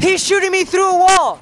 He's shooting me through a wall!